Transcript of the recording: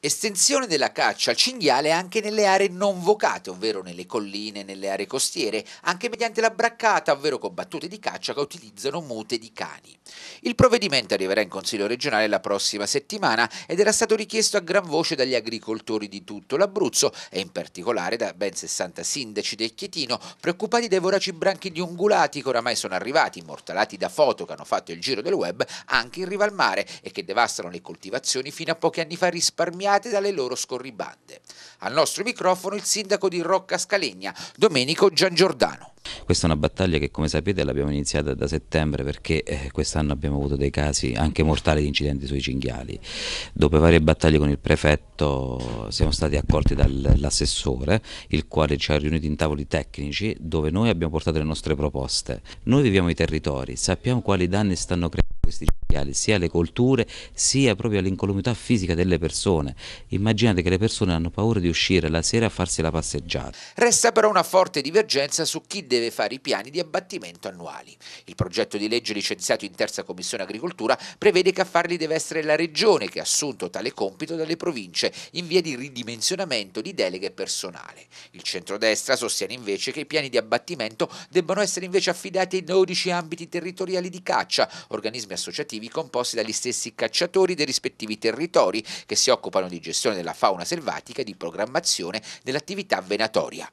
Estensione della caccia al cinghiale anche nelle aree non vocate, ovvero nelle colline nelle aree costiere, anche mediante la braccata, ovvero con battute di caccia che utilizzano mute di cani. Il provvedimento arriverà in Consiglio regionale la prossima settimana ed era stato richiesto a gran voce dagli agricoltori di tutto l'Abruzzo e in particolare da ben 60 sindaci del Chietino, preoccupati dai voraci branchi di ungulati che oramai sono arrivati, immortalati da foto che hanno fatto il giro del web anche in riva al mare e che devastano le coltivazioni fino a pochi anni fa risparmiate dalle loro scorribande. Al nostro microfono il sindaco di Rocca Scalegna, Domenico Giangiordano. Questa è una battaglia che come sapete l'abbiamo iniziata da settembre perché eh, quest'anno abbiamo avuto dei casi anche mortali di incidenti sui cinghiali. Dopo varie battaglie con il prefetto siamo stati accolti dall'assessore il quale ci ha riuniti in tavoli tecnici dove noi abbiamo portato le nostre proposte. Noi viviamo i territori, sappiamo quali danni stanno creando questi cinghiali, sia alle colture sia proprio all'incolumità fisica delle persone. Immaginate che le persone hanno paura di uscire la sera a farsi la passeggiata. Resta però una forte divergenza su chi deve fare i piani di abbattimento annuali. Il progetto di legge licenziato in terza commissione agricoltura prevede che a farli deve essere la regione che ha assunto tale compito dalle province in via di ridimensionamento di deleghe personale. Il centrodestra sostiene invece che i piani di abbattimento debbano essere invece affidati ai 12 ambiti territoriali di caccia, organismi associativi composti dagli stessi cacciatori dei rispettivi territori che si occupano di gestione della fauna selvatica e di programmazione dell'attività venatoria.